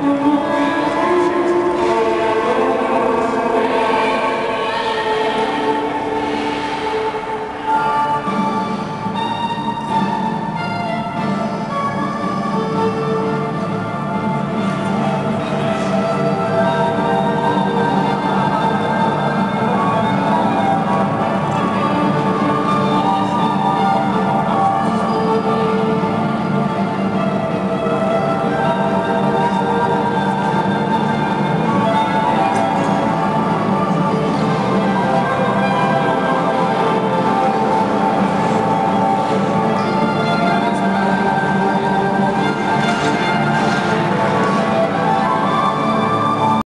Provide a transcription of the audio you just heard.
Música